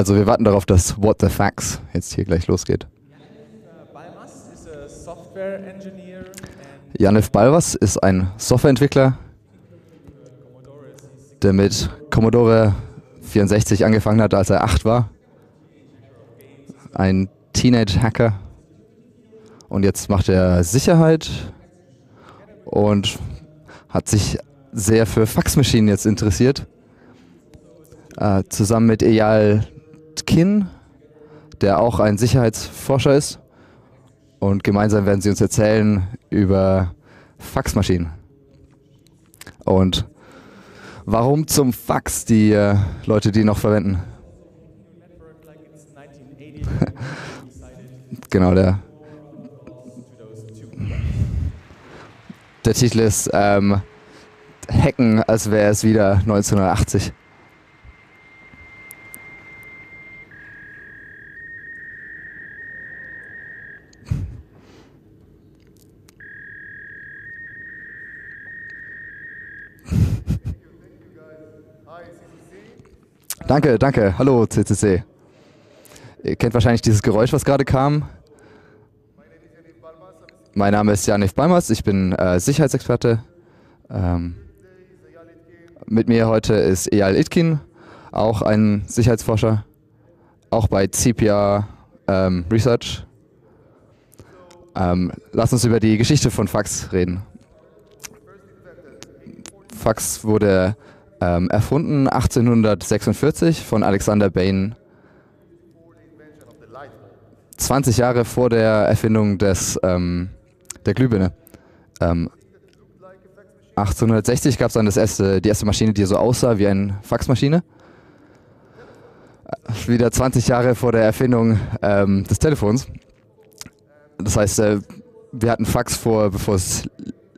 Also wir warten darauf, dass What the Facts jetzt hier gleich losgeht. Janif Balvas ist ein Softwareentwickler, der mit Commodore 64 angefangen hat, als er 8 war. Ein Teenage-Hacker. Und jetzt macht er Sicherheit und hat sich sehr für Faxmaschinen jetzt interessiert. Äh, zusammen mit Eyal Kin, der auch ein Sicherheitsforscher ist. Und gemeinsam werden sie uns erzählen über Faxmaschinen. Und warum zum Fax die äh, Leute die noch verwenden? genau, der, der Titel ist ähm, Hacken, als wäre es wieder 1980. Danke, danke. Hallo CCC. Ihr kennt wahrscheinlich dieses Geräusch, was gerade kam. Mein Name ist Janif Balmers, ich bin äh, Sicherheitsexperte. Ähm, mit mir heute ist Eyal Itkin, auch ein Sicherheitsforscher, auch bei CPR ähm, Research. Ähm, lass uns über die Geschichte von Fax reden. Fax wurde ähm, erfunden 1846 von Alexander Bain. 20 Jahre vor der Erfindung des, ähm, der Glühbirne. Ähm, 1860 gab es dann das erste, die erste Maschine, die so aussah wie eine Faxmaschine. Wieder 20 Jahre vor der Erfindung ähm, des Telefons. Das heißt, äh, wir hatten Fax vor, bevor es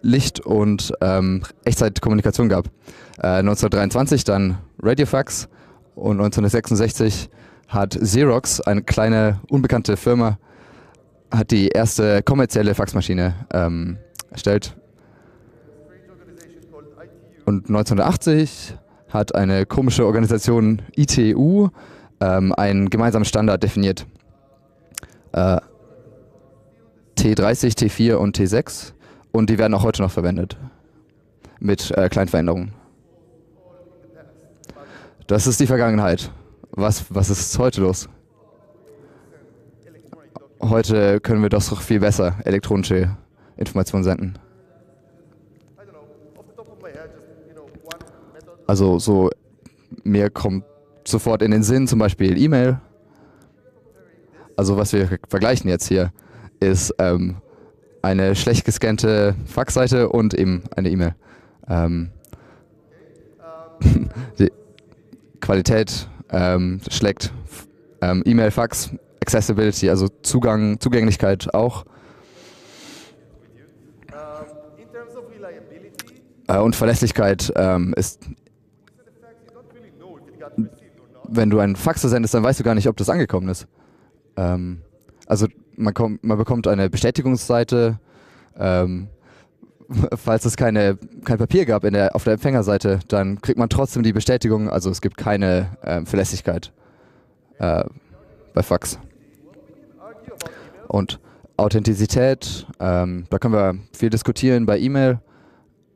Licht und ähm, Echtzeitkommunikation gab. Äh, 1923 dann Radiofax und 1966 hat Xerox, eine kleine unbekannte Firma, hat die erste kommerzielle Faxmaschine ähm, erstellt. Und 1980 hat eine komische Organisation ITU ähm, einen gemeinsamen Standard definiert. Äh, T30, T4 und T6 und die werden auch heute noch verwendet. Mit äh, kleinen Veränderungen. Das ist die Vergangenheit. Was, was ist heute los? Heute können wir doch viel besser elektronische Informationen senden. Also so, mir kommt sofort in den Sinn zum Beispiel E-Mail. Also was wir vergleichen jetzt hier ist ähm, eine schlecht gescannte Faxseite und eben eine E-Mail. Ähm, Qualität ähm, schlägt ähm, E-Mail, Fax, Accessibility, also Zugang, Zugänglichkeit auch. Äh, und Verlässlichkeit ähm, ist, wenn du einen Fax sendest, dann weißt du gar nicht, ob das angekommen ist. Ähm, also man, kommt, man bekommt eine Bestätigungsseite, ähm, falls es keine, kein Papier gab in der, auf der Empfängerseite, dann kriegt man trotzdem die Bestätigung, also es gibt keine äh, Verlässlichkeit äh, bei Fax. Und Authentizität, ähm, da können wir viel diskutieren bei E-Mail,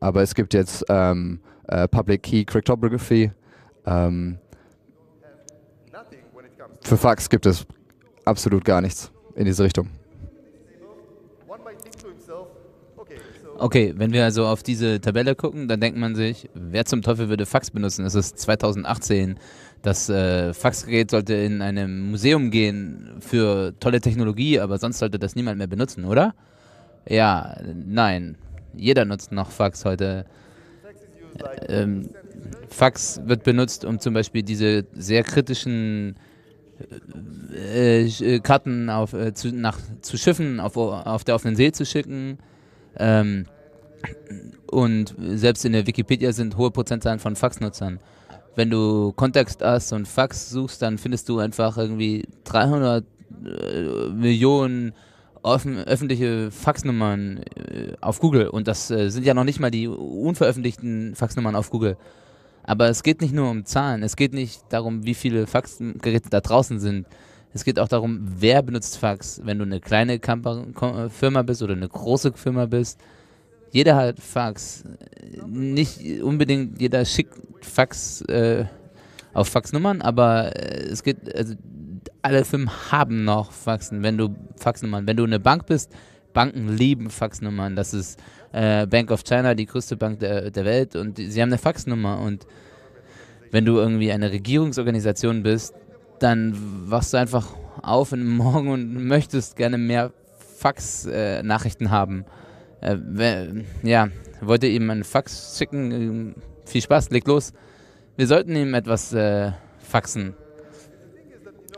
aber es gibt jetzt ähm, äh, Public Key Cryptography. Ähm, für Fax gibt es absolut gar nichts in diese Richtung. Okay, wenn wir also auf diese Tabelle gucken, dann denkt man sich, wer zum Teufel würde Fax benutzen? Es ist 2018. Das äh, Faxgerät sollte in einem Museum gehen für tolle Technologie, aber sonst sollte das niemand mehr benutzen, oder? Ja, nein. Jeder nutzt noch Fax heute. Ähm, Fax wird benutzt, um zum Beispiel diese sehr kritischen äh, äh, Karten auf, äh, zu, nach, zu Schiffen auf, auf der offenen See zu schicken. Ähm, und selbst in der Wikipedia sind hohe Prozentzahlen von Faxnutzern. Wenn du Kontext hast und Fax suchst, dann findest du einfach irgendwie 300 äh, Millionen offen, öffentliche Faxnummern äh, auf Google. Und das äh, sind ja noch nicht mal die unveröffentlichten Faxnummern auf Google. Aber es geht nicht nur um Zahlen, es geht nicht darum, wie viele Faxgeräte da draußen sind. Es geht auch darum, wer benutzt Fax. Wenn du eine kleine Firma bist oder eine große Firma bist, jeder hat Fax. Nicht unbedingt jeder schickt Fax äh, auf Faxnummern, aber äh, es geht, also alle Firmen haben noch Faxen, wenn du Faxnummern. Wenn du eine Bank bist, Banken lieben Faxnummern. Das ist äh, Bank of China, die größte Bank der, der Welt und die, sie haben eine Faxnummer und wenn du irgendwie eine Regierungsorganisation bist, dann wachst du einfach auf in Morgen und möchtest gerne mehr Fax-Nachrichten äh, haben. Äh, ja, wollte ihm einen Fax schicken. Äh, viel Spaß, leg los. Wir sollten ihm etwas äh, faxen.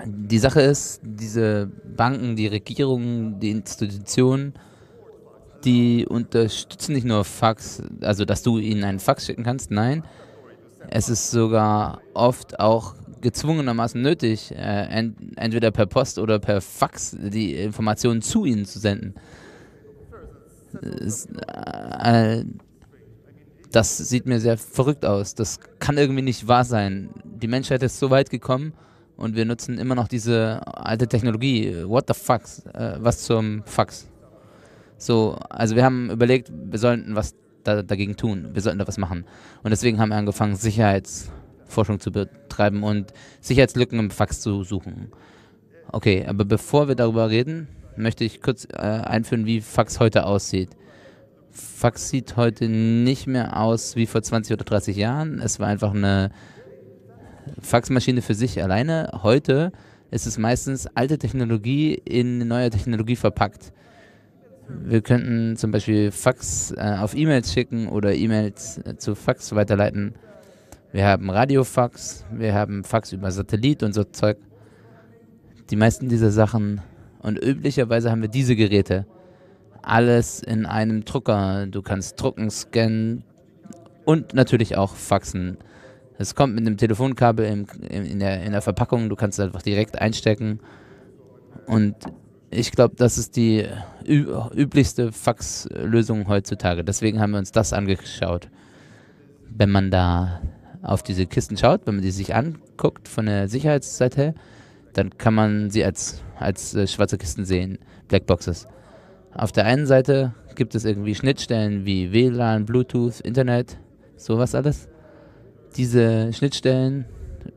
Die Sache ist, diese Banken, die Regierungen, die Institutionen, die unterstützen nicht nur Fax, also dass du ihnen einen Fax schicken kannst, nein, es ist sogar oft auch gezwungenermaßen nötig, äh, ent entweder per Post oder per Fax die Informationen zu ihnen zu senden. Äh, das sieht mir sehr verrückt aus. Das kann irgendwie nicht wahr sein. Die Menschheit ist so weit gekommen und wir nutzen immer noch diese alte Technologie. What the fuck? Äh, was zum Fax? So, also wir haben überlegt, wir sollten was da, dagegen tun. Wir sollten da was machen. Und deswegen haben wir angefangen, Sicherheitsforschung zu betreiben und Sicherheitslücken im Fax zu suchen. Okay, aber bevor wir darüber reden, möchte ich kurz äh, einführen, wie Fax heute aussieht. Fax sieht heute nicht mehr aus wie vor 20 oder 30 Jahren. Es war einfach eine Faxmaschine für sich alleine. Heute ist es meistens alte Technologie in neue Technologie verpackt. Wir könnten zum Beispiel Fax äh, auf E-Mails schicken oder E-Mails äh, zu Fax weiterleiten. Wir haben Radiofax, wir haben Fax über Satellit und so Zeug. Die meisten dieser Sachen und üblicherweise haben wir diese Geräte. Alles in einem Drucker. Du kannst drucken, scannen und natürlich auch faxen. Es kommt mit einem Telefonkabel in, in, in, der, in der Verpackung. Du kannst es einfach direkt einstecken und ich glaube, das ist die üblichste Faxlösung heutzutage. Deswegen haben wir uns das angeschaut. Wenn man da auf diese Kisten schaut, wenn man die sich anguckt von der Sicherheitsseite her, dann kann man sie als, als äh, schwarze Kisten sehen, Blackboxes. Auf der einen Seite gibt es irgendwie Schnittstellen wie WLAN, Bluetooth, Internet, sowas alles. Diese Schnittstellen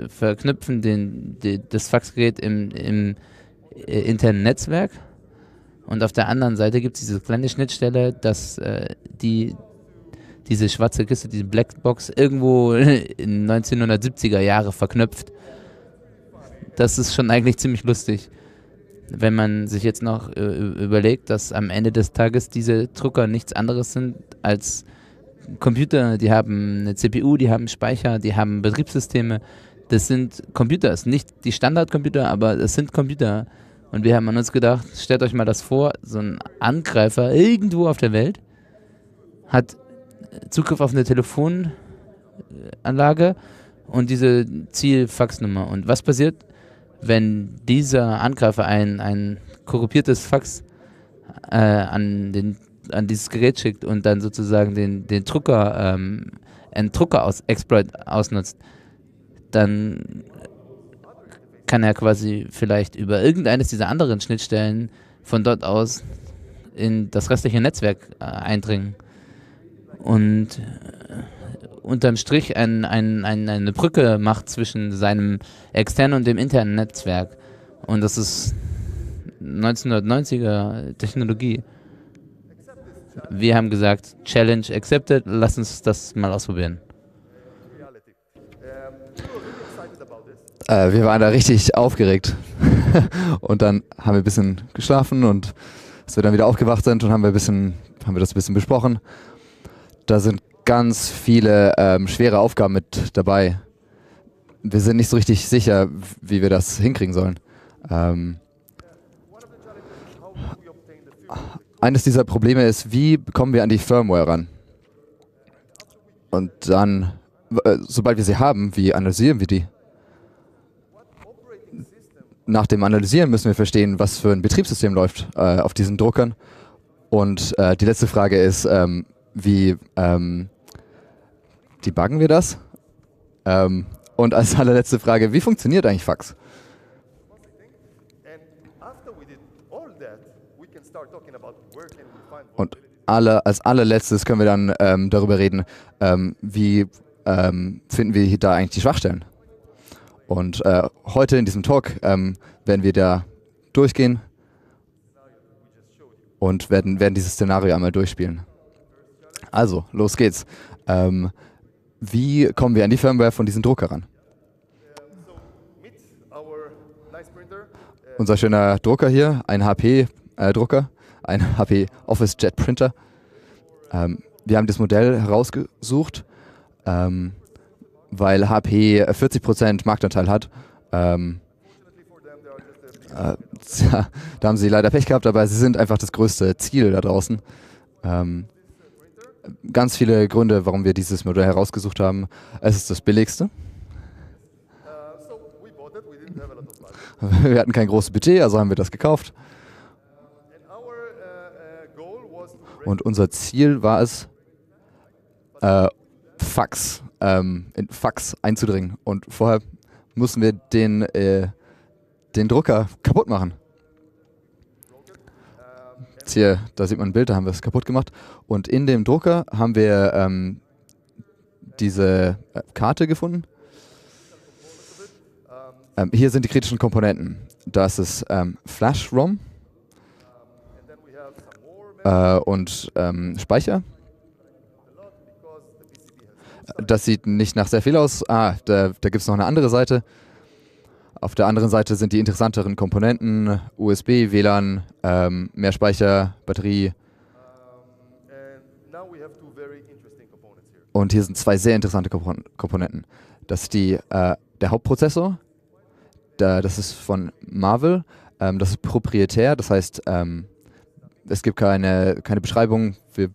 verknüpfen den, die, das Faxgerät im, im äh, internen Netzwerk. Und auf der anderen Seite gibt es diese kleine Schnittstelle, dass äh, die diese schwarze Kiste, diese Blackbox irgendwo in 1970er Jahre verknüpft. Das ist schon eigentlich ziemlich lustig, wenn man sich jetzt noch äh, überlegt, dass am Ende des Tages diese Drucker nichts anderes sind als Computer. Die haben eine CPU, die haben Speicher, die haben Betriebssysteme. Das sind Computer, nicht die Standardcomputer, aber es sind Computer. Und wir haben an uns gedacht, stellt euch mal das vor, so ein Angreifer irgendwo auf der Welt hat Zugriff auf eine Telefonanlage und diese Zielfaxnummer. Und was passiert, wenn dieser Angreifer ein, ein korruptiertes Fax äh, an, den, an dieses Gerät schickt und dann sozusagen den, den Drucker, ähm, einen Drucker-Exploit ausnutzt, dann kann er quasi vielleicht über irgendeines dieser anderen Schnittstellen von dort aus in das restliche Netzwerk äh, eindringen und äh, unterm Strich ein, ein, ein, eine Brücke macht zwischen seinem externen und dem internen Netzwerk. Und das ist 1990er Technologie. Wir haben gesagt, Challenge accepted, lass uns das mal ausprobieren. Äh, wir waren da richtig aufgeregt. und dann haben wir ein bisschen geschlafen und als wir dann wieder aufgewacht sind und haben wir, bisschen, haben wir das ein bisschen besprochen. Da sind ganz viele ähm, schwere Aufgaben mit dabei. Wir sind nicht so richtig sicher, wie wir das hinkriegen sollen. Ähm, eines dieser Probleme ist, wie kommen wir an die Firmware ran? Und dann, äh, sobald wir sie haben, wie analysieren wir die? nach dem Analysieren müssen wir verstehen, was für ein Betriebssystem läuft äh, auf diesen Druckern. Und äh, die letzte Frage ist, ähm, wie ähm, debuggen wir das? Ähm, und als allerletzte Frage, wie funktioniert eigentlich Fax? Und alle, als allerletztes können wir dann ähm, darüber reden, ähm, wie ähm, finden wir da eigentlich die Schwachstellen. Und äh, heute in diesem Talk ähm, werden wir da durchgehen und werden, werden dieses Szenario einmal durchspielen. Also, los geht's. Ähm, wie kommen wir an die Firmware von diesem Drucker ran? Unser schöner Drucker hier, ein HP-Drucker, äh, ein HP Office Jet Printer. Ähm, wir haben das Modell herausgesucht, ähm, weil HP 40% Marktanteil hat. Ähm, äh, da haben sie leider Pech gehabt, aber sie sind einfach das größte Ziel da draußen. Ganz viele Gründe, warum wir dieses Modell herausgesucht haben. Es ist das billigste. Wir hatten kein großes Budget, also haben wir das gekauft. Und unser Ziel war es, äh, Fax, ähm, in Fax einzudringen. Und vorher mussten wir den, äh, den Drucker kaputt machen. Jetzt hier, da sieht man ein Bild, da haben wir es kaputt gemacht. Und in dem Drucker haben wir ähm, diese äh, Karte gefunden. Ähm, hier sind die kritischen Komponenten. Das ist ähm, Flash-ROM äh, und ähm, Speicher. Das sieht nicht nach sehr viel aus. Ah, da, da gibt es noch eine andere Seite. Auf der anderen Seite sind die interessanteren Komponenten, USB, WLAN, ähm, mehr Speicher, Batterie. Und hier sind zwei sehr interessante Komponenten. Das ist die, äh, der Hauptprozessor. Da, das ist von Marvel. Ähm, das ist proprietär, das heißt, ähm, es gibt keine, keine Beschreibung. Wir,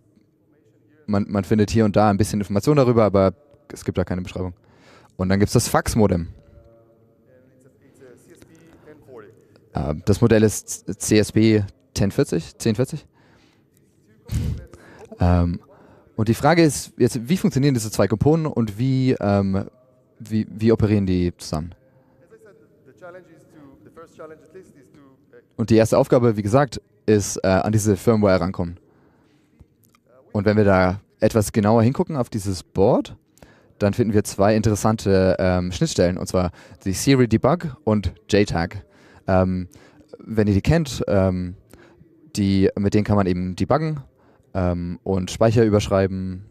man, man findet hier und da ein bisschen Information darüber, aber es gibt da keine Beschreibung. Und dann gibt es das Fax-Modem. Äh, das Modell ist CSB 1040, 1040. ähm, und die Frage ist jetzt, wie funktionieren diese zwei Komponenten und wie, ähm, wie, wie operieren die zusammen? Und die erste Aufgabe, wie gesagt, ist äh, an diese Firmware herankommen. Und wenn wir da etwas genauer hingucken auf dieses Board, dann finden wir zwei interessante ähm, Schnittstellen, und zwar die Siri Debug und JTAG. Ähm, wenn ihr die kennt, ähm, die, mit denen kann man eben debuggen ähm, und Speicher überschreiben.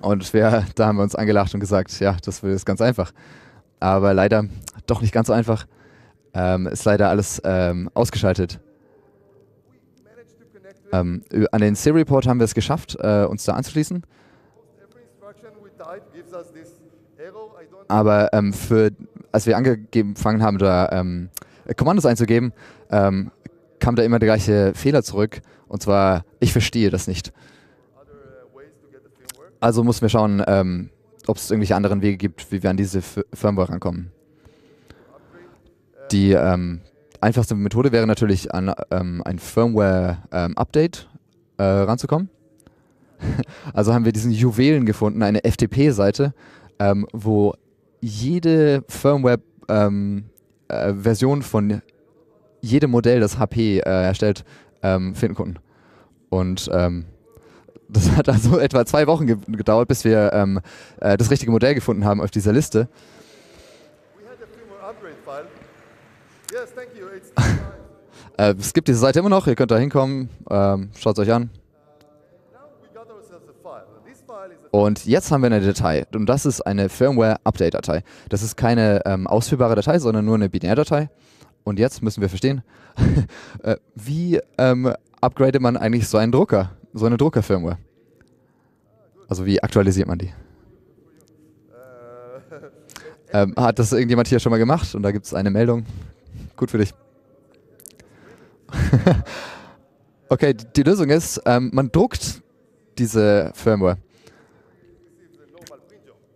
Und wir, da haben wir uns angelacht und gesagt, ja, das ist ganz einfach. Aber leider doch nicht ganz so einfach. Ähm, ist leider alles ähm, ausgeschaltet. Ähm, an den Siri-Port haben wir es geschafft, äh, uns da anzuschließen. Aber für, als wir angefangen haben, da ähm, Kommandos einzugeben, ähm, kam da immer der gleiche Fehler zurück. Und zwar, ich verstehe das nicht. Also mussten wir schauen, ähm, ob es irgendwelche anderen Wege gibt, wie wir an diese Firmware rankommen. Die ähm, einfachste Methode wäre natürlich, an ähm, ein Firmware-Update ähm, äh, ranzukommen. also haben wir diesen Juwelen gefunden, eine FTP-Seite, ähm, wo jede Firmware-Version ähm, äh, von jedem Modell, das HP äh, erstellt, ähm, finden konnten. Und ähm, das hat also etwa zwei Wochen ge gedauert, bis wir äh, das richtige Modell gefunden haben auf dieser Liste. äh, es gibt diese Seite immer noch, ihr könnt da hinkommen, ähm, schaut es euch an. Und jetzt haben wir eine Datei und das ist eine Firmware-Update-Datei. Das ist keine ähm, ausführbare Datei, sondern nur eine Binärdatei. Und jetzt müssen wir verstehen, äh, wie ähm, upgradet man eigentlich so einen Drucker, so eine Drucker-Firmware? Also wie aktualisiert man die? Ähm, hat das irgendjemand hier schon mal gemacht? Und da gibt es eine Meldung. Gut für dich. okay, die, die, Lösung ist, ähm, man druckt diese Firmware.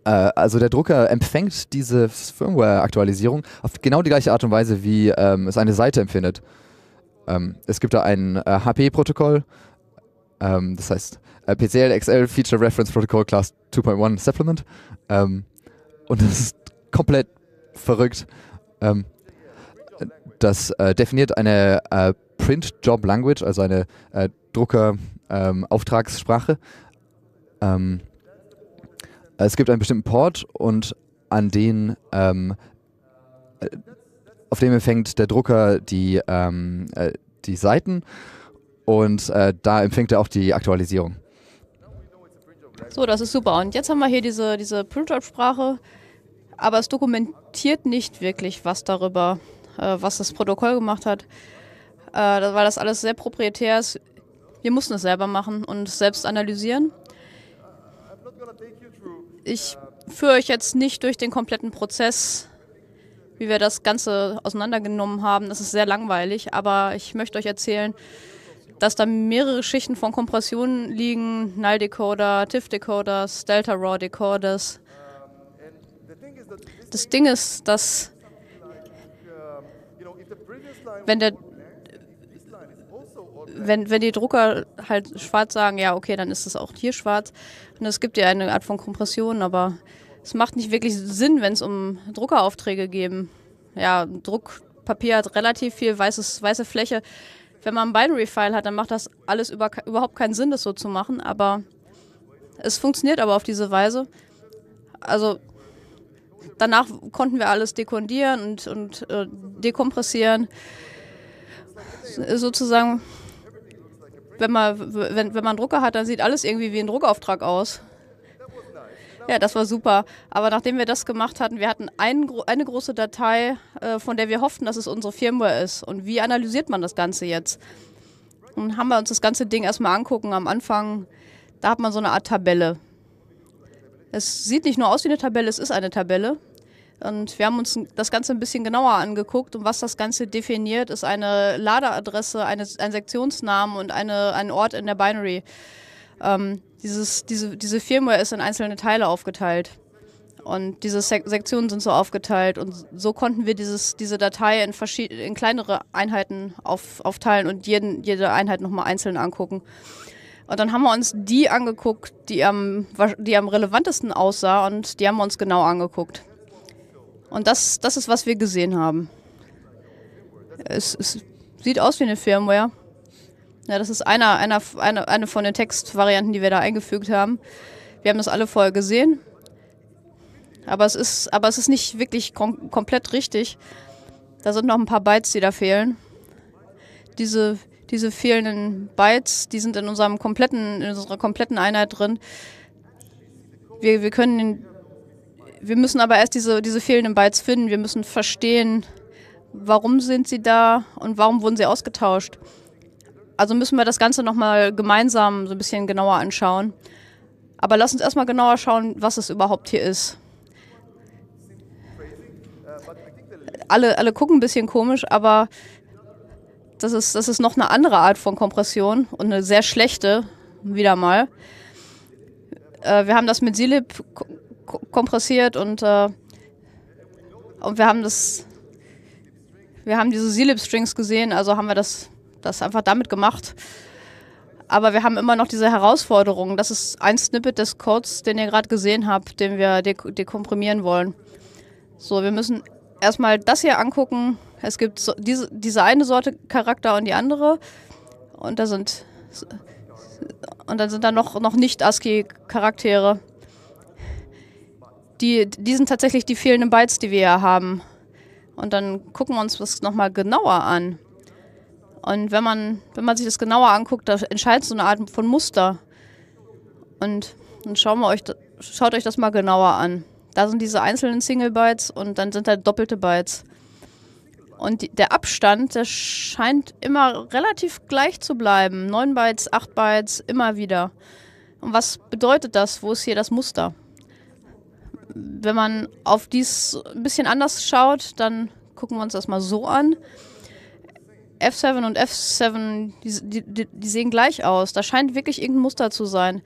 Äh, also der Drucker empfängt diese Firmware-Aktualisierung auf genau die gleiche Art und Weise, wie ähm, es eine Seite empfindet. Ähm, es gibt da ein äh, HP-Protokoll, ähm, das heißt äh, PCL XL Feature Reference Protocol Class 2.1 Supplement. Ähm, und das ist komplett verrückt. Ähm, das äh, definiert eine äh, Print Job Language, also eine äh, Drucker-Auftragssprache. Es gibt einen bestimmten Port und an den ähm, äh, auf dem empfängt der Drucker die, ähm, äh, die Seiten und äh, da empfängt er auch die Aktualisierung. So, das ist super. Und jetzt haben wir hier diese, diese Print-Sprache, aber es dokumentiert nicht wirklich was darüber, äh, was das Protokoll gemacht hat, äh, weil das alles sehr proprietär ist. Wir mussten es selber machen und selbst analysieren. Ich führe euch jetzt nicht durch den kompletten Prozess, wie wir das Ganze auseinandergenommen haben. Das ist sehr langweilig, aber ich möchte euch erzählen, dass da mehrere Schichten von Kompressionen liegen, Null-Decoder, TIFF-Decoders, Delta-Raw-Decoders. Das Ding ist, dass wenn der wenn, wenn die Drucker halt schwarz sagen, ja, okay, dann ist es auch hier schwarz. Und es gibt ja eine Art von Kompression, aber es macht nicht wirklich Sinn, wenn es um Druckeraufträge geht. Ja, Druckpapier hat relativ viel weißes, weiße Fläche. Wenn man ein Binary-File hat, dann macht das alles über, überhaupt keinen Sinn, das so zu machen. Aber es funktioniert aber auf diese Weise. Also danach konnten wir alles dekondieren und, und äh, dekompressieren. Sozusagen, wenn man, wenn, wenn man Drucker hat, dann sieht alles irgendwie wie ein Druckauftrag aus. Ja, das war super. Aber nachdem wir das gemacht hatten, wir hatten ein, eine große Datei, äh, von der wir hofften, dass es unsere Firmware ist. Und wie analysiert man das Ganze jetzt? Und haben wir uns das ganze Ding erstmal angucken. Am Anfang, da hat man so eine Art Tabelle. Es sieht nicht nur aus wie eine Tabelle, es ist eine Tabelle. Und wir haben uns das Ganze ein bisschen genauer angeguckt und was das Ganze definiert, ist eine Ladeadresse, eine, ein Sektionsnamen und eine, ein Ort in der Binary. Ähm, dieses, diese, diese Firmware ist in einzelne Teile aufgeteilt. Und diese Sek Sektionen sind so aufgeteilt und so konnten wir dieses, diese Datei in, in kleinere Einheiten auf, aufteilen und jeden, jede Einheit nochmal einzeln angucken. Und dann haben wir uns die angeguckt, die am, die am relevantesten aussah und die haben wir uns genau angeguckt. Und das, das ist, was wir gesehen haben. Es, es sieht aus wie eine Firmware. Ja, das ist einer, einer, eine, eine von den Textvarianten, die wir da eingefügt haben. Wir haben das alle vorher gesehen. Aber es ist, aber es ist nicht wirklich kom komplett richtig. Da sind noch ein paar Bytes, die da fehlen. Diese, diese fehlenden Bytes, die sind in unserem kompletten, in unserer kompletten Einheit drin. Wir, wir können wir müssen aber erst diese, diese fehlenden Bytes finden. Wir müssen verstehen, warum sind sie da und warum wurden sie ausgetauscht. Also müssen wir das Ganze nochmal gemeinsam so ein bisschen genauer anschauen. Aber lass uns erstmal genauer schauen, was es überhaupt hier ist. Alle, alle gucken ein bisschen komisch, aber das ist, das ist noch eine andere Art von Kompression und eine sehr schlechte, wieder mal. Äh, wir haben das mit Silib kompressiert und, äh, und wir haben das, wir haben diese Silib-Strings gesehen, also haben wir das das einfach damit gemacht. Aber wir haben immer noch diese Herausforderung. Das ist ein Snippet des Codes, den ihr gerade gesehen habt, den wir dekomprimieren wollen. So, wir müssen erstmal das hier angucken. Es gibt so diese, diese eine Sorte Charakter und die andere. Und da sind und dann sind da noch, noch nicht ASCII-Charaktere. Die, die sind tatsächlich die fehlenden Bytes, die wir hier haben. Und dann gucken wir uns das nochmal genauer an. Und wenn man, wenn man sich das genauer anguckt, da entscheidet so eine Art von Muster. Und dann schauen wir euch, schaut euch das mal genauer an. Da sind diese einzelnen Single Bytes und dann sind da doppelte Bytes. Und die, der Abstand, der scheint immer relativ gleich zu bleiben. 9 Bytes, 8 Bytes, immer wieder. Und was bedeutet das? Wo ist hier das Muster? Wenn man auf dies ein bisschen anders schaut, dann gucken wir uns das mal so an. F7 und F7, die, die, die, sehen gleich aus. Da scheint wirklich irgendein Muster zu sein.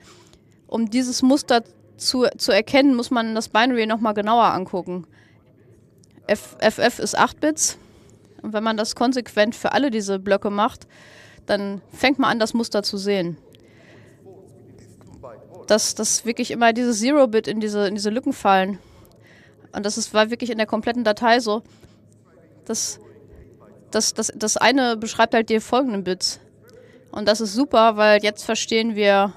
Um dieses Muster zu, zu erkennen, muss man das Binary nochmal genauer angucken. F, FF ist 8 Bits. Und wenn man das konsequent für alle diese Blöcke macht, dann fängt man an, das Muster zu sehen. Dass, dass wirklich immer diese Zero-Bit in diese, in diese Lücken fallen. Und das ist, war wirklich in der kompletten Datei so. Das, das, das, das eine beschreibt halt die folgenden Bits. Und das ist super, weil jetzt verstehen wir,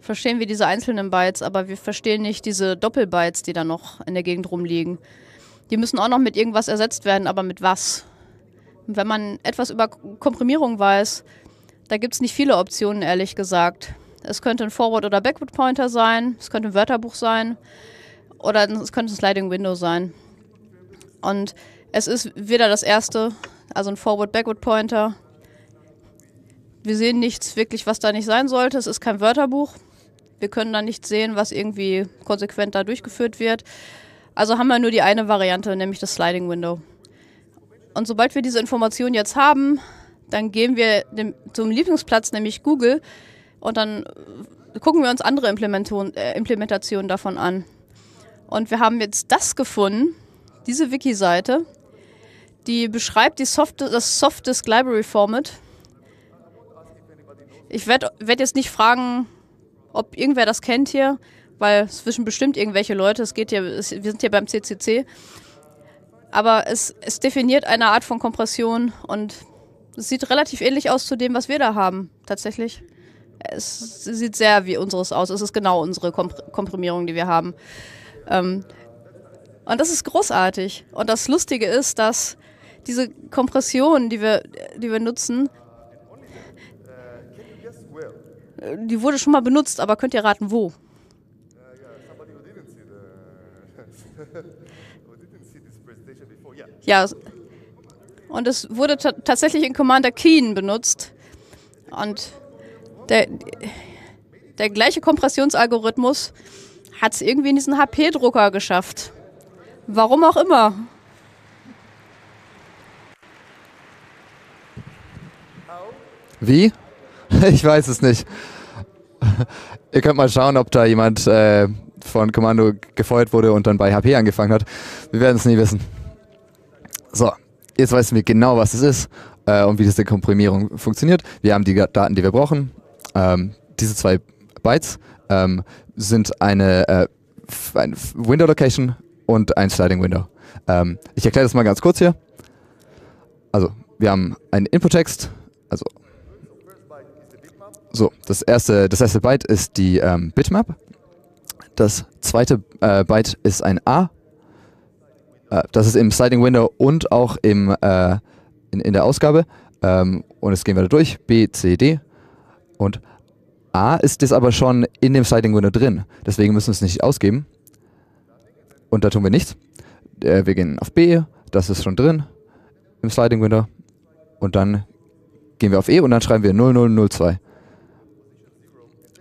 verstehen wir diese einzelnen Bytes, aber wir verstehen nicht diese Doppelbytes, die da noch in der Gegend rumliegen. Die müssen auch noch mit irgendwas ersetzt werden, aber mit was? Wenn man etwas über Komprimierung weiß, da gibt es nicht viele Optionen, ehrlich gesagt. Es könnte ein Forward- oder Backward-Pointer sein, es könnte ein Wörterbuch sein oder es könnte ein Sliding Window sein. Und es ist weder das erste, also ein Forward-Backward-Pointer. Wir sehen nichts wirklich, was da nicht sein sollte. Es ist kein Wörterbuch. Wir können da nicht sehen, was irgendwie konsequent da durchgeführt wird. Also haben wir nur die eine Variante, nämlich das Sliding Window. Und sobald wir diese Information jetzt haben, dann gehen wir dem, zum Lieblingsplatz, nämlich Google, und dann gucken wir uns andere äh, Implementationen davon an. Und wir haben jetzt das gefunden, diese Wiki-Seite, die beschreibt die Soft das Soft Disk Library Format. Ich werde werd jetzt nicht fragen, ob irgendwer das kennt hier, weil es wissen bestimmt irgendwelche Leute. Es geht hier, es, wir sind hier beim CCC. Aber es, es definiert eine Art von Kompression und es sieht relativ ähnlich aus zu dem, was wir da haben, tatsächlich. Es sieht sehr wie unseres aus. Es ist genau unsere Komprimierung, die wir haben. Ähm, und das ist großartig. Und das Lustige ist, dass diese Kompression, die wir, die wir nutzen, die wurde schon mal benutzt, aber könnt ihr raten, wo? Ja, und es wurde tatsächlich in Commander Keen benutzt. Und der, der gleiche Kompressionsalgorithmus hat es irgendwie in diesen HP-Drucker geschafft. Warum auch immer. Wie? Ich weiß es nicht. Ihr könnt mal schauen, ob da jemand äh, von Kommando gefeuert wurde und dann bei HP angefangen hat. Wir werden es nie wissen. So, jetzt wissen wir genau, was es ist äh, und wie diese Komprimierung funktioniert. Wir haben die Daten, die wir brauchen. Ähm, diese zwei Bytes ähm, sind eine, äh, eine, Window Location und ein Sliding Window. Ähm, ich erkläre das mal ganz kurz hier. Also, wir haben einen Input-Text, also so, das erste, das erste Byte ist die ähm, Bitmap. Das zweite äh, Byte ist ein A. Äh, das ist im Sliding Window und auch im, äh, in, in der Ausgabe. Ähm, und jetzt gehen wir da durch. B, C, D. Und A ist jetzt aber schon in dem Sliding Window drin. Deswegen müssen wir es nicht ausgeben. Und da tun wir nichts. Äh, wir gehen auf B. Das ist schon drin im Sliding Window. Und dann gehen wir auf E und dann schreiben wir 0002.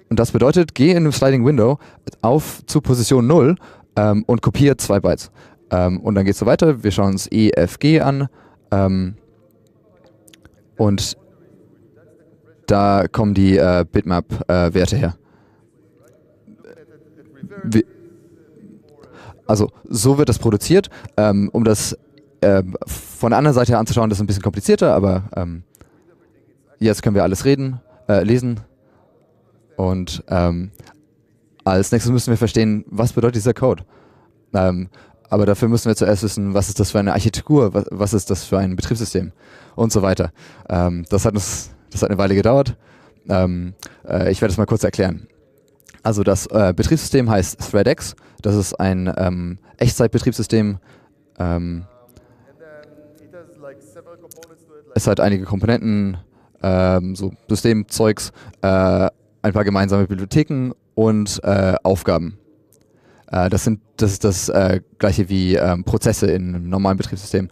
Und das bedeutet, geh in dem Sliding Window auf zu Position 0 ähm, und kopiere zwei Bytes. Ähm, und dann geht es so weiter. Wir schauen uns E, F, G an. Ähm, und da kommen die äh, Bitmap-Werte äh, her. Wie, also so wird das produziert. Ähm, um das äh, von der anderen Seite anzuschauen, das ist ein bisschen komplizierter, aber ähm, jetzt können wir alles reden, äh, lesen. Und ähm, als nächstes müssen wir verstehen, was bedeutet dieser Code. Ähm, aber dafür müssen wir zuerst wissen, was ist das für eine Architektur, was, was ist das für ein Betriebssystem und so weiter. Ähm, das, hat uns, das hat eine Weile gedauert. Ähm, äh, ich werde es mal kurz erklären. Also das äh, Betriebssystem heißt ThreadX. Das ist ein ähm, Echtzeitbetriebssystem. Ähm, es hat einige Komponenten, ähm, so Systemzeugs. Äh, ein paar gemeinsame Bibliotheken und äh, Aufgaben. Äh, das, sind, das ist das äh, gleiche wie ähm, Prozesse in einem normalen Betriebssystem.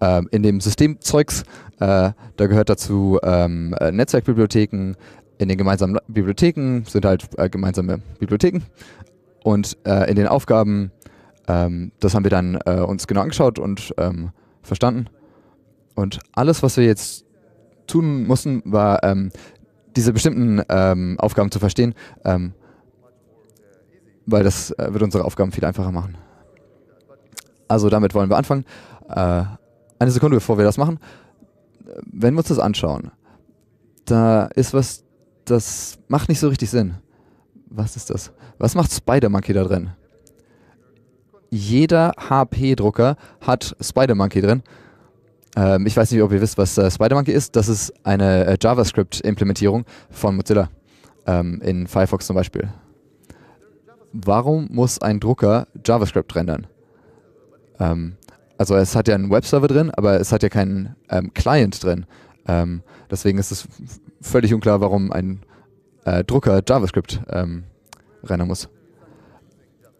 Ähm, in dem Systemzeugs, da gehört dazu ähm, äh, Netzwerkbibliotheken. In den gemeinsamen Bibliotheken sind halt äh, gemeinsame Bibliotheken. Und in den Aufgaben, ähm, das haben wir dann uns genau angeschaut und ähm, verstanden. Und alles, was wir jetzt tun mussten, war ähm, diese bestimmten ähm, Aufgaben zu verstehen, ähm, weil das äh, wird unsere Aufgaben viel einfacher machen. Also damit wollen wir anfangen. Äh, eine Sekunde, bevor wir das machen. Wenn wir uns das anschauen, da ist was, das macht nicht so richtig Sinn. Was ist das? Was macht Spider-Monkey da drin? jeder HP-Drucker hat SpiderMonkey drin. Ähm, ich weiß nicht, ob ihr wisst, was äh, SpiderMonkey ist. Das ist eine äh, JavaScript-Implementierung von Mozilla ähm, in Firefox zum Beispiel. Warum muss ein Drucker JavaScript rendern? Ähm, also es hat ja einen Webserver drin, aber es hat ja keinen ähm, Client drin. Ähm, deswegen ist es völlig unklar, warum ein äh, Drucker JavaScript ähm, rendern muss.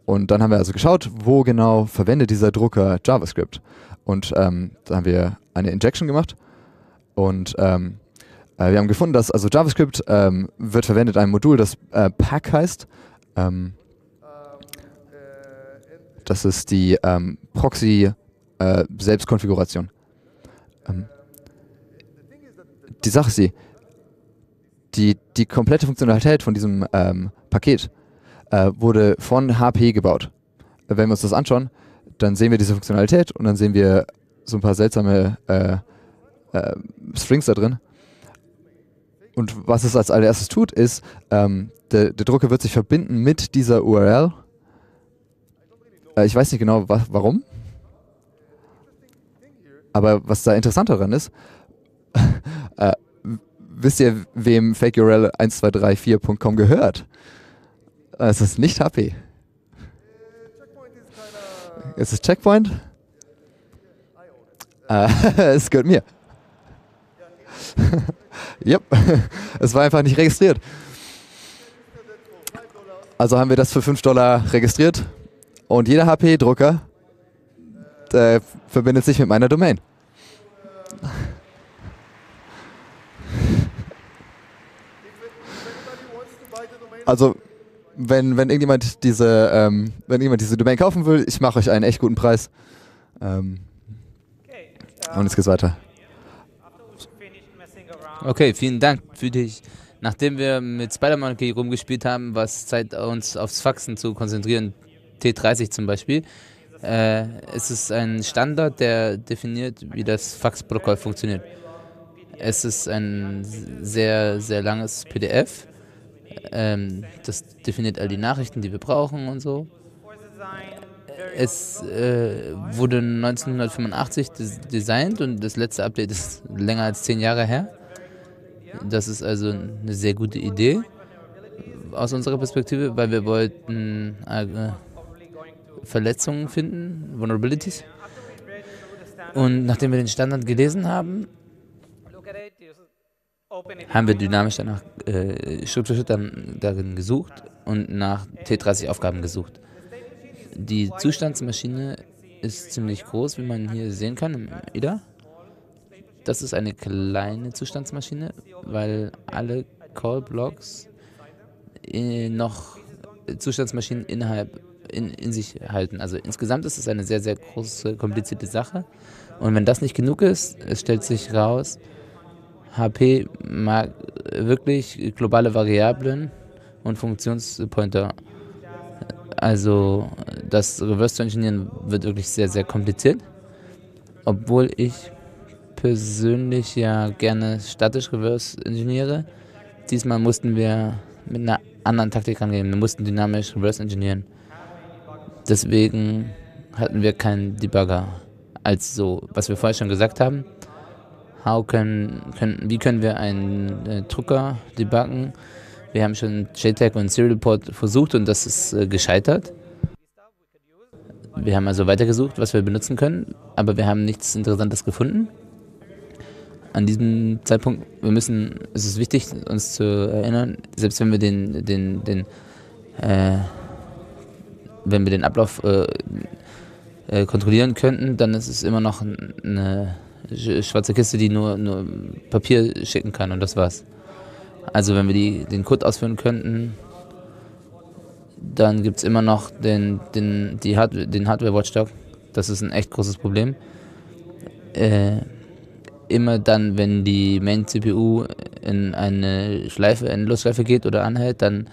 Und dann haben wir also geschaut, wo genau verwendet dieser Drucker JavaScript. Und ähm, da haben wir eine Injection gemacht und ähm, äh, wir haben gefunden, dass also JavaScript ähm, wird verwendet in einem Modul, das äh, Pack heißt. Ähm, das ist die ähm, Proxy äh, Selbstkonfiguration. Ähm, die Sache ist die, die, die komplette Funktionalität von diesem ähm, Paket äh, wurde von HP gebaut. Wenn wir uns das anschauen, dann sehen wir diese Funktionalität und dann sehen wir so ein paar seltsame äh, äh, Strings da drin. Und was es als allererstes tut, ist, ähm, der, der, Drucker wird sich verbinden mit dieser URL. Äh, ich weiß nicht genau, wa warum. Aber was da interessant daran ist, äh, wisst ihr, wem fakeurl1234.com gehört? Es ist nicht HP. Es ist Checkpoint. Äh, es gehört mir. yep. Es war einfach nicht registriert. Also haben wir das für 5 Dollar registriert und jeder HP-Drucker verbindet sich mit meiner Domain. Also wenn, wenn irgendjemand diese, ähm, wenn jemand diese Domain kaufen will, ich mache euch einen echt guten Preis. Ähm, und jetzt geht's weiter. Okay, vielen Dank für dich. Nachdem wir mit Spider-Monkey rumgespielt haben, was Zeit uns aufs Faxen zu konzentrieren, T30 zum Beispiel, äh, ist es ein Standard, der definiert, wie das Faxprotokoll funktioniert. Es ist ein sehr, sehr langes PDF ähm, das definiert all die Nachrichten, die wir brauchen und so. Es äh, wurde 1985 designt und das letzte Update ist länger als zehn Jahre her. Das ist also eine sehr gute Idee aus unserer Perspektive, weil wir wollten äh, Verletzungen finden, Vulnerabilities. Und nachdem wir den Standard gelesen haben, haben wir dynamisch danach äh, Schritt für Schritt dann darin gesucht und nach T30-Aufgaben gesucht. Die Zustandsmaschine ist ziemlich groß, wie man hier sehen kann im IDA. Das ist eine kleine Zustandsmaschine, weil alle Call-Blocks äh, noch Zustandsmaschinen innerhalb in, in sich halten. Also insgesamt ist es eine sehr, sehr große, komplizierte Sache. Und wenn das nicht genug ist, es stellt sich raus, HP mag wirklich globale Variablen und Funktionspointer. Also das Reverse zu engineeren wird wirklich sehr, sehr kompliziert. Obwohl ich persönlich ja gerne statisch reverse engineere. Diesmal mussten wir mit einer anderen Taktik rangehen. Wir mussten dynamisch reverse engineeren. Deswegen hatten wir keinen Debugger. Als so, was wir vorher schon gesagt haben, können, können, wie können wir einen äh, Drucker debuggen? Wir haben schon JTAG und Serial Port versucht und das ist äh, gescheitert. Wir haben also weitergesucht, was wir benutzen können, aber wir haben nichts Interessantes gefunden. An diesem Zeitpunkt, wir müssen, es ist wichtig, uns zu erinnern, selbst wenn wir den, den, den, äh, wenn wir den Ablauf äh, äh kontrollieren könnten, dann ist es immer noch eine schwarze Kiste, die nur, nur Papier schicken kann und das war's. Also wenn wir die, den Code ausführen könnten, dann gibt es immer noch den, den, die Hard den Hardware-Watchdog. Das ist ein echt großes Problem. Äh, immer dann, wenn die Main-CPU in eine Schleife, Endlosschleife geht oder anhält, dann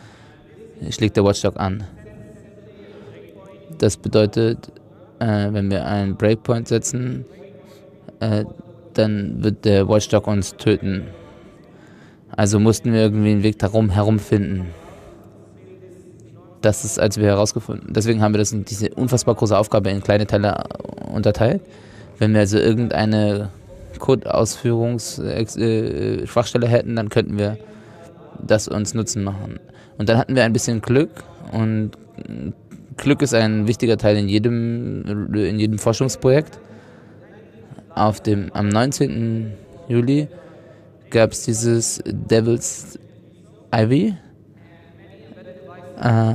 schlägt der Watchdog an. Das bedeutet, äh, wenn wir einen Breakpoint setzen, äh, dann wird der Watchdog uns töten. Also mussten wir irgendwie einen Weg darum herum finden. Das ist, als wir herausgefunden, deswegen haben wir das diese unfassbar große Aufgabe in kleine Teile unterteilt. Wenn wir also irgendeine Code-Ausführungsschwachstelle äh, hätten, dann könnten wir das uns nutzen machen. Und dann hatten wir ein bisschen Glück und Glück ist ein wichtiger Teil in jedem, in jedem Forschungsprojekt. Auf dem, am 19. Juli gab es dieses Devil's Ivy. Äh,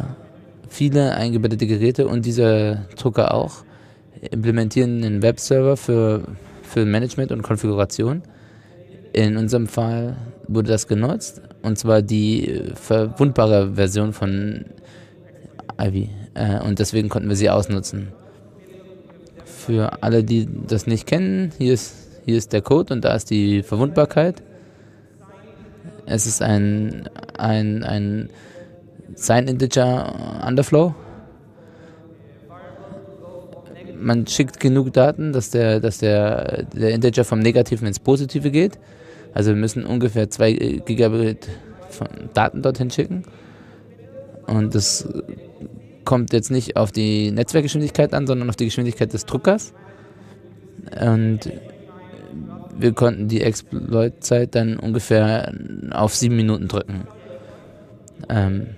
viele eingebettete Geräte und dieser Drucker auch implementieren einen Webserver für, für Management und Konfiguration. In unserem Fall wurde das genutzt und zwar die verwundbare Version von Ivy äh, und deswegen konnten wir sie ausnutzen. Für alle, die das nicht kennen, hier ist, hier ist der Code und da ist die Verwundbarkeit. Es ist ein, ein, ein Sign Integer Underflow. Man schickt genug Daten, dass der, dass der, der Integer vom Negativen ins Positive geht. Also wir müssen ungefähr 2 Gigabit von Daten dorthin schicken. Und das kommt jetzt nicht auf die Netzwerkgeschwindigkeit an, sondern auf die Geschwindigkeit des Druckers. Und wir konnten die Exploit-Zeit dann ungefähr auf sieben Minuten drücken. Ähm,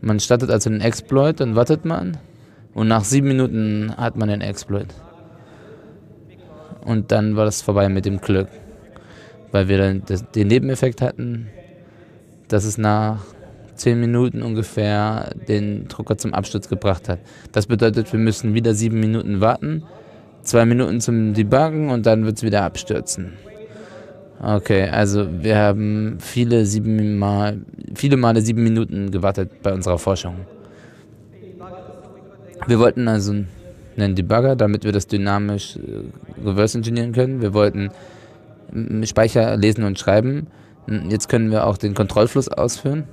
man startet also den Exploit, dann wartet man und nach sieben Minuten hat man den Exploit. Und dann war das vorbei mit dem Glück, weil wir dann den Nebeneffekt hatten, dass es nach zehn Minuten ungefähr den Drucker zum Absturz gebracht hat. Das bedeutet, wir müssen wieder sieben Minuten warten, zwei Minuten zum Debuggen und dann wird es wieder abstürzen. Okay, also wir haben viele, sieben Mal, viele Male sieben Minuten gewartet bei unserer Forschung. Wir wollten also einen Debugger, damit wir das dynamisch äh, reverse engineeren können. Wir wollten Speicher lesen und schreiben. Jetzt können wir auch den Kontrollfluss ausführen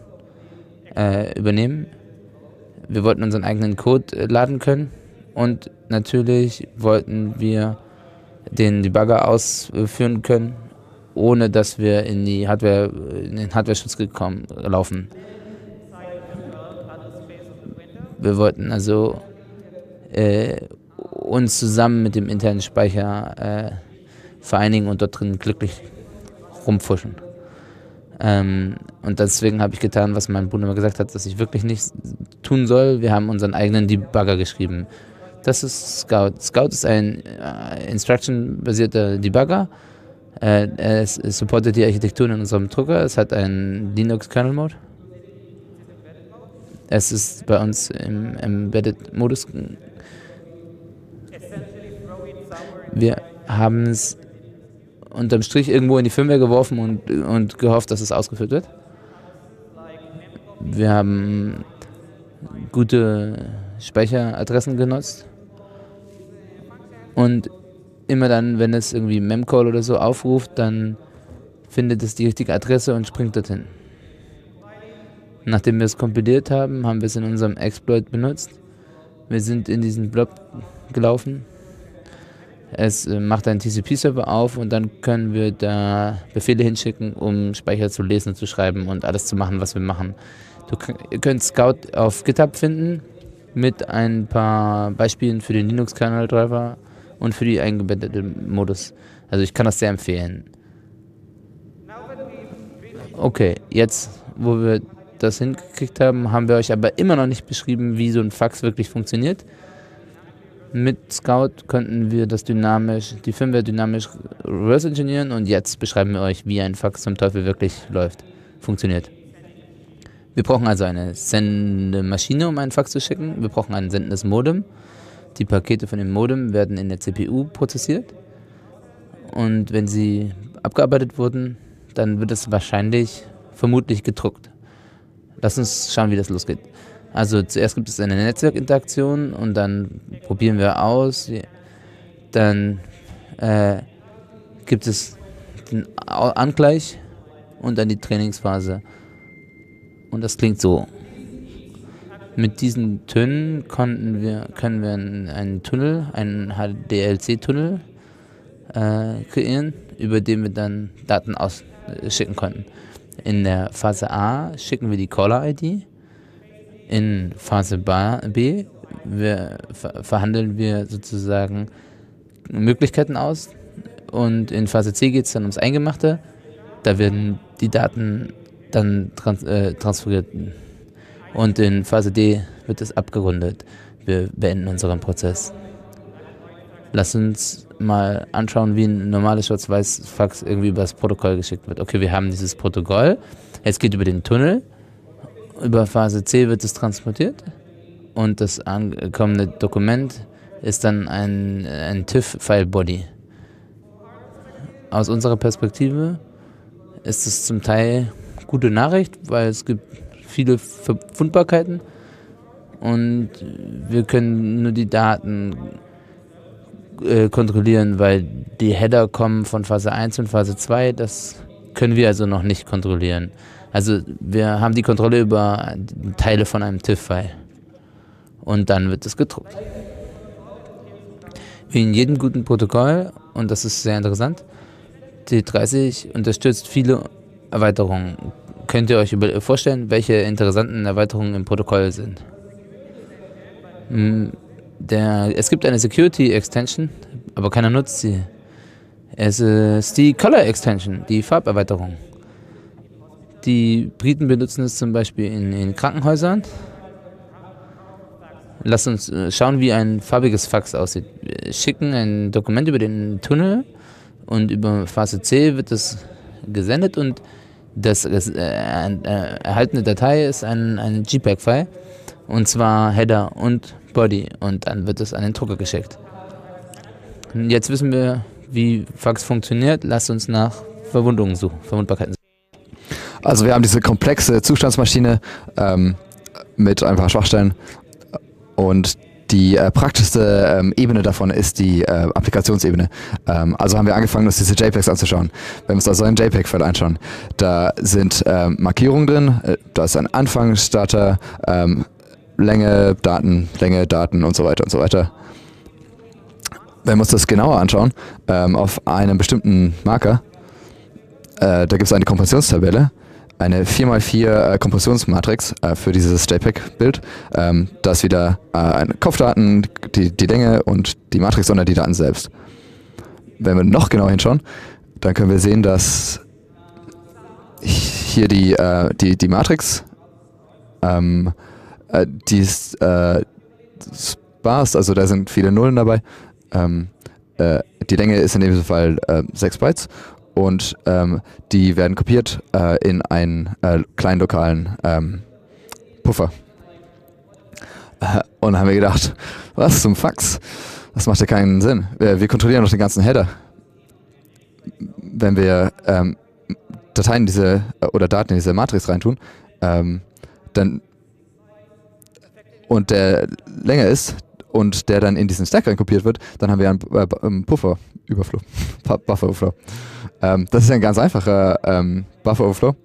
äh, übernehmen. Wir wollten unseren eigenen Code äh, laden können und natürlich wollten wir den Debugger ausführen können, ohne dass wir in die Hardware, in den Hardware-Schutz gekommen laufen. Wir wollten also äh, uns zusammen mit dem internen Speicher äh, vereinigen und dort drin glücklich rumfuschen. Ähm, und deswegen habe ich getan, was mein Bruder immer gesagt hat, dass ich wirklich nichts tun soll. Wir haben unseren eigenen Debugger geschrieben. Das ist Scout. Scout ist ein äh, Instruction-basierter Debugger. Äh, es supportet die Architektur in unserem Drucker. Es hat einen Linux-Kernel-Mode. Es ist bei uns im Embedded-Modus. Wir haben es unterm Strich irgendwo in die Firmware geworfen und, und gehofft, dass es ausgeführt wird. Wir haben gute Speicheradressen genutzt. Und immer dann, wenn es irgendwie Memcall oder so aufruft, dann findet es die richtige Adresse und springt dorthin. Nachdem wir es kompiliert haben, haben wir es in unserem Exploit benutzt. Wir sind in diesen Blob gelaufen es äh, macht einen TCP-Server auf und dann können wir da Befehle hinschicken, um Speicher zu lesen zu schreiben und alles zu machen, was wir machen. Du ihr könnt Scout auf GitHub finden mit ein paar Beispielen für den Linux-Kernel-Driver und für die eingebettete Modus. Also ich kann das sehr empfehlen. Okay, jetzt, wo wir das hingekriegt haben, haben wir euch aber immer noch nicht beschrieben, wie so ein Fax wirklich funktioniert. Mit Scout könnten wir das dynamisch, die Firmware dynamisch reverse engineeren und jetzt beschreiben wir euch, wie ein Fax zum Teufel wirklich läuft, funktioniert. Wir brauchen also eine Sendemaschine, um einen Fax zu schicken. Wir brauchen ein sendendes Modem. Die Pakete von dem Modem werden in der CPU prozessiert. Und wenn sie abgearbeitet wurden, dann wird es wahrscheinlich vermutlich gedruckt. Lass uns schauen, wie das losgeht. Also zuerst gibt es eine Netzwerkinteraktion und dann probieren wir aus. Dann äh, gibt es den Angleich und dann die Trainingsphase. Und das klingt so. Mit diesen Tönen konnten wir, können wir einen Tunnel, einen HDLC-Tunnel äh, kreieren, über den wir dann Daten ausschicken konnten. In der Phase A schicken wir die Caller-ID In Phase B wir, verhandeln wir sozusagen Möglichkeiten aus und in Phase C geht es dann ums Eingemachte. Da werden die Daten dann trans äh, transferiert und in Phase D wird es abgerundet. Wir beenden unseren Prozess. Lass uns mal anschauen, wie ein normales Schwarz-Weiß-Fax irgendwie über das Protokoll geschickt wird. Okay, wir haben dieses Protokoll. Es geht über den Tunnel. Über Phase C wird es transportiert. Und das angekommene Dokument ist dann ein, ein TIFF-File-Body. Aus unserer Perspektive ist es zum Teil gute Nachricht, weil es gibt viele Verfundbarkeiten und wir können nur die Daten äh, kontrollieren, weil die Header kommen von Phase 1 und Phase 2. Das können wir also noch nicht kontrollieren. Also wir haben die Kontrolle über Teile von einem TIFF-File. Und dann wird es gedruckt. Wie in jedem guten Protokoll, und das ist sehr interessant, T30 unterstützt viele Erweiterungen. Könnt ihr euch vorstellen, welche interessanten Erweiterungen im Protokoll sind? Hm, der, es gibt eine Security Extension, aber keiner nutzt sie. Es ist die Color Extension, die Farberweiterung. Die Briten benutzen es zum Beispiel in, in Krankenhäusern. Lass uns äh, schauen, wie ein farbiges Fax aussieht. Wir schicken ein Dokument über den Tunnel und über Phase C wird es gesendet und das, das äh, äh, erhaltene Datei ist ein, ein JPEG-File und zwar Header und Body und dann wird es an den Drucker geschickt. Jetzt wissen wir, wie Fax funktioniert. Lass uns nach Verwundungen suchen, Verwundbarkeiten suchen. Also wir haben diese komplexe Zustandsmaschine ähm, mit ein paar Schwachstellen und die äh, praktischste ähm, Ebene davon ist die äh, Applikationsebene. Ähm, also haben wir angefangen, uns diese JPEGs anzuschauen. Wenn wir uns also ein JPEG-File anschauen, da sind ähm, Markierungen drin, äh, da ist ein Anfang, Starter, ähm, Länge, Daten, Länge, Daten und so weiter und so weiter. Wenn wir uns das genauer anschauen, ähm, auf einem bestimmten Marker, äh, da gibt es eine Kompressionstabelle, eine 4x4 äh, Kompressionsmatrix äh, für dieses JPEG-Bild. Ähm, da ist wieder äh, Kopfdaten, die, die Länge und die Matrix unter die Daten selbst. Wenn wir noch genauer hinschauen, dann können wir sehen, dass hier die, die, die Matrix ähm, äh, die ist äh, sparse, also da sind viele Nullen dabei. Ähm, äh, die Länge ist in dem Fall äh, 6 Bytes und ähm, die werden kopiert äh, in einen äh, kleinen lokalen ähm, Puffer. Äh, und dann haben wir gedacht, was zum Fax? Das macht ja keinen Sinn. Wir, wir kontrollieren doch den ganzen Header. Wenn wir ähm, Dateien in diese oder Daten in diese Matrix reintun, ähm, dann und der länger ist und der dann in diesen Stack reinkopiert wird, dann haben wir einen äh, Puffer-Überflow. Buffer-Overflow. Ähm, das ist ein ganz einfacher ähm, Buffer-Overflow.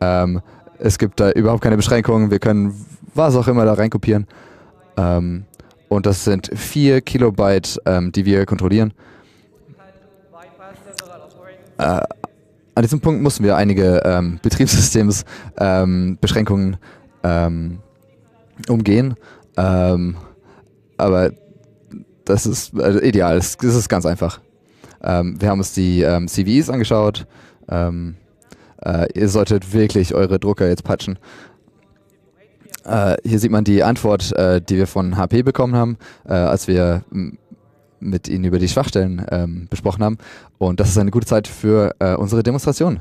Ähm, es gibt da überhaupt keine Beschränkungen. Wir können was auch immer da reinkopieren. Ähm, und das sind 4 Kilobyte, ähm, die wir kontrollieren. Äh, an diesem Punkt mussten wir einige ähm, Betriebssystems-Beschränkungen ähm, umgehen. Aber das ist also ideal, das ist ganz einfach. Ähm, wir haben uns die ähm, CVs angeschaut. Ähm, äh, ihr solltet wirklich eure Drucker jetzt patchen. Äh, hier sieht man die Antwort, äh, die wir von HP bekommen haben, äh, als wir mit ihnen über die Schwachstellen ähm, besprochen haben. Und das ist eine gute Zeit für äh, unsere Demonstration.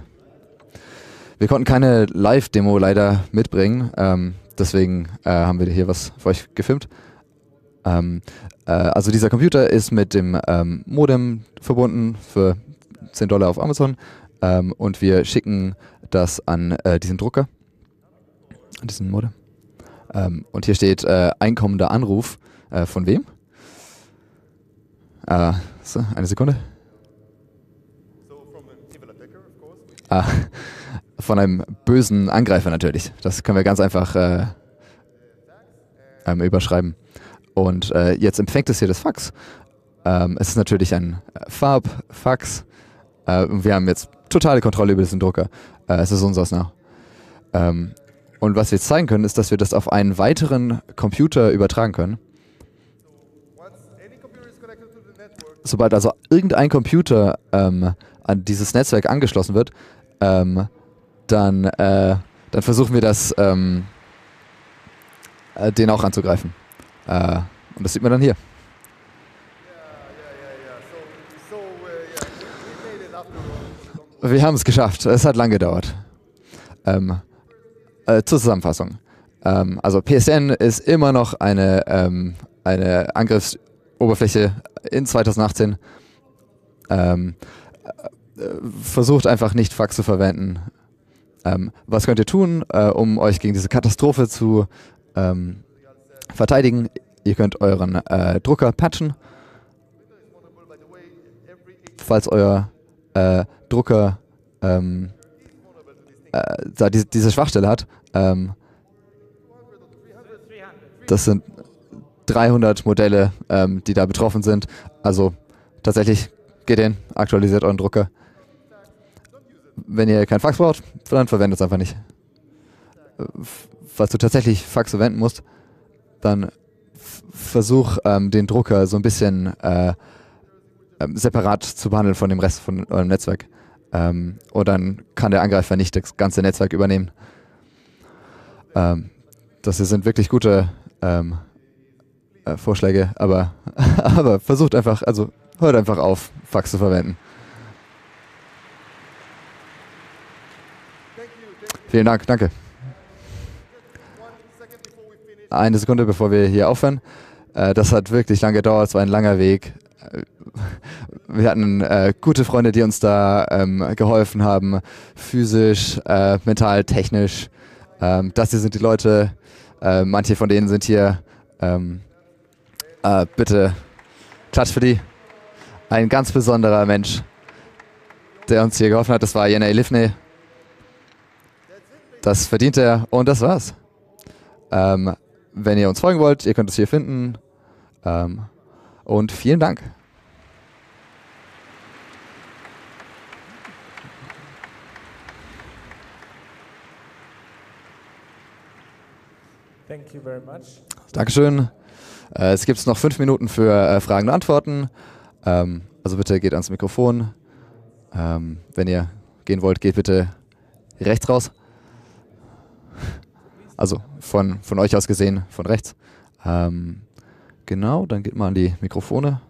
Wir konnten keine Live-Demo leider mitbringen. Ähm, Deswegen äh, haben wir hier was für euch gefilmt. Ähm, äh, also dieser Computer ist mit dem ähm, Modem verbunden für 10 Dollar auf Amazon ähm, und wir schicken das an äh, diesen Drucker, an diesen Modem. Ähm, und hier steht äh, einkommender Anruf. Äh, von wem? Äh, so, eine Sekunde. Ah, von einem bösen Angreifer natürlich. Das können wir ganz einfach äh, ähm, überschreiben. Und äh, jetzt empfängt es hier das Fax. Ähm, es ist natürlich ein äh, Farbfax. Äh, wir haben jetzt totale Kontrolle über diesen Drucker. Äh, es ist unseres now. Ähm, Und was wir jetzt zeigen können, ist, dass wir das auf einen weiteren Computer übertragen können. Sobald also irgendein Computer ähm, an dieses Netzwerk angeschlossen wird, ähm, dann, äh, dann versuchen wir das, ähm, äh, den auch anzugreifen. Äh, und das sieht man dann hier. Wir haben es geschafft. Es hat lange gedauert. Ähm, äh, zur Zusammenfassung. Ähm, also PSN ist immer noch eine, ähm, eine Angriffsoberfläche in 2018. Ähm, äh, versucht einfach nicht Fax zu verwenden. Ähm, was könnt ihr tun, äh, um euch gegen diese Katastrophe zu ähm, verteidigen? Ihr könnt euren äh, Drucker patchen. Falls euer äh, Drucker ähm, äh, diese, diese, Schwachstelle hat. Ähm, das sind 300 Modelle, ähm, die da betroffen sind. Also tatsächlich geht hin, aktualisiert euren Drucker. Wenn ihr kein Fax braucht, dann verwendet es einfach nicht. Falls du tatsächlich Fax verwenden musst, dann versuch ähm, den Drucker so ein bisschen äh, ähm, separat zu behandeln von dem Rest von eurem Netzwerk. Ähm, und dann kann der Angreifer nicht das ganze Netzwerk übernehmen. Ähm, das hier sind wirklich gute ähm, äh, Vorschläge, aber, aber versucht einfach, also hört einfach auf, Fax zu verwenden. Vielen Dank, danke. Eine Sekunde, bevor wir hier aufhören. Äh, das hat wirklich lange gedauert, es war ein langer Weg. Äh, wir hatten äh, gute Freunde, die uns da ähm, geholfen haben, physisch, mental, technisch. Ähm, das hier sind die Leute, manche von denen sind hier. Ähm, äh, bitte Klatsch für die. Ein ganz besonderer Mensch, der uns hier geholfen hat, das war Jenna Livney. Das verdient er und das war's. Wenn ihr uns folgen wollt, ihr könnt es hier finden. Ähm, und vielen Dank. Thank you very much. Dankeschön. Äh, es gibt noch fünf Minuten für äh, Fragen und Antworten. Ähm, also bitte geht ans Mikrofon. Ähm, wenn ihr gehen wollt, geht bitte rechts raus. Also von, von euch aus gesehen, von rechts. Ähm, genau, dann geht mal an die Mikrofone.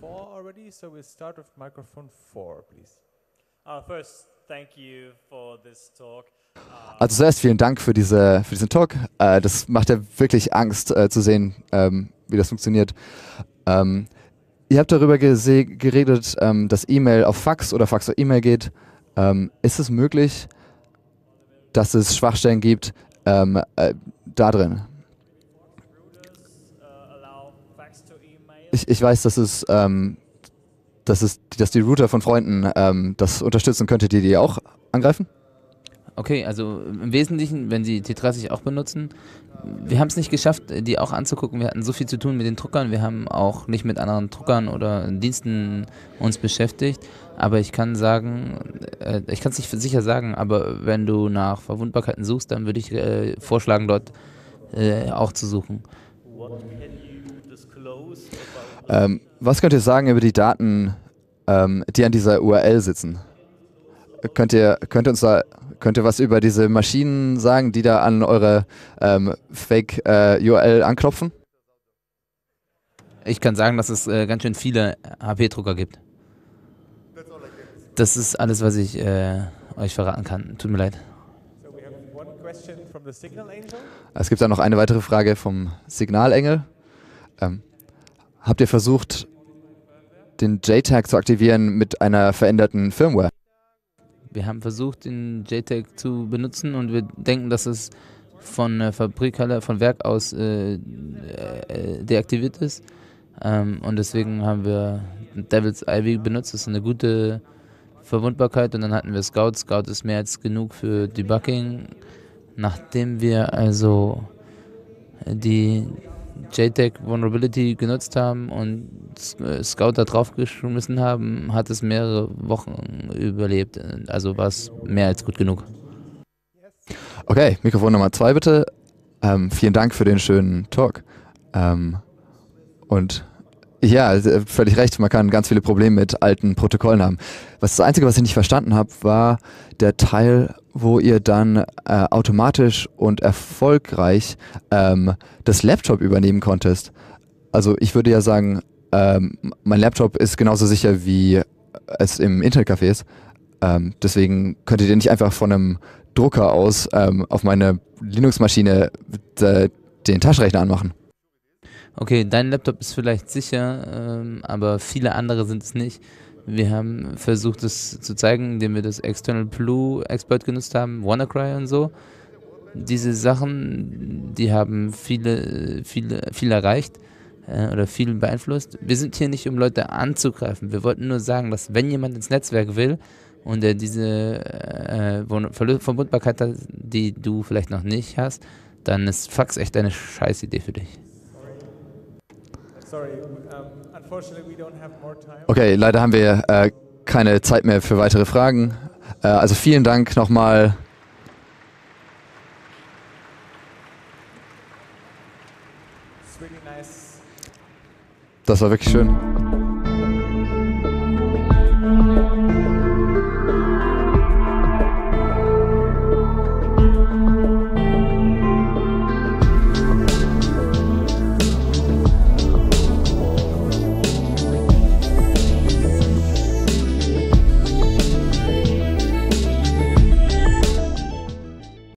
Four already, so we'll start with microphone four, please. Uh, first, thank you for this talk. Also zuerst vielen Dank für, diese, für diesen Talk. Äh, das macht ja wirklich Angst äh, zu sehen, ähm, wie das funktioniert. Ähm, ihr habt darüber geredet, ähm, dass E-Mail auf Fax oder Fax auf E-Mail geht. Ähm, ist es möglich, dass es Schwachstellen gibt ähm, äh, da drin? Ich, ich weiß, dass es, ähm, dass es, dass die Router von Freunden das unterstützen könnte, die die auch angreifen? Okay, also im Wesentlichen, wenn Sie T30 auch benutzen, wir haben es nicht geschafft, die auch anzugucken. Wir hatten so viel zu tun mit den Druckern. Wir haben auch nicht mit anderen Druckern oder Diensten uns beschäftigt. Aber ich kann sagen, äh, ich kann es nicht sicher sagen, aber wenn du nach Verwundbarkeiten suchst, dann würde ich äh, vorschlagen, dort äh, auch zu suchen. Ähm, was könnt ihr sagen über die Daten, ähm, die an dieser URL sitzen? Könnt ihr, könnt uns da Könnt ihr was über diese Maschinen sagen, die da an eure ähm, Fake-URL äh, anklopfen? Ich kann sagen, dass es äh, ganz schön viele HP-Drucker gibt. Das ist alles, was ich äh, euch verraten kann. Tut mir leid. Es gibt da noch eine weitere Frage vom Signalengel. Ähm, habt ihr versucht, den JTAG zu aktivieren mit einer veränderten Firmware? Wir haben versucht, den JTAG zu benutzen und wir denken, dass es von der Fabrikhalle, von Werk aus äh, äh, deaktiviert ist. Ähm, und deswegen haben wir Devil's Ivy benutzt. Das ist eine gute Verwundbarkeit. Und dann hatten wir Scout. Scout ist mehr als genug für Debugging. Nachdem wir also die JTAG Vulnerability genutzt haben und äh, Scout da draufgeschmissen haben, hat es mehrere Wochen überlebt. Also war es mehr als gut genug. Okay, Mikrofon Nummer zwei bitte. Ähm, vielen Dank für den schönen Talk. Ähm, und ja, völlig recht, man kann ganz viele Probleme mit alten Protokollen haben. Was das Einzige, was ich nicht verstanden habe, war der Teil, wo ihr dann äh, automatisch und erfolgreich ähm, das Laptop übernehmen konntest. Also ich würde ja sagen, ähm, mein Laptop ist genauso sicher, wie es im Internetcafé ist. Ähm, deswegen könntet ihr nicht einfach von einem Drucker aus ähm, auf meine Linux-Maschine äh, den Taschenrechner anmachen. Okay, dein Laptop ist vielleicht sicher, ähm, aber viele andere sind es nicht. Wir haben versucht, es zu zeigen, indem wir das External Blue Exploit genutzt haben, WannaCry und so. Diese Sachen, die haben viele, viele, viel erreicht äh, oder viel beeinflusst. Wir sind hier nicht, um Leute anzugreifen. Wir wollten nur sagen, dass wenn jemand ins Netzwerk will und er diese äh, Verbundbarkeit hat, die du vielleicht noch nicht hast, dann ist Fax echt eine scheiß Idee für dich. Okay, leider haben wir äh, keine Zeit mehr für weitere Fragen. Äh, also vielen Dank nochmal. Das war wirklich schön.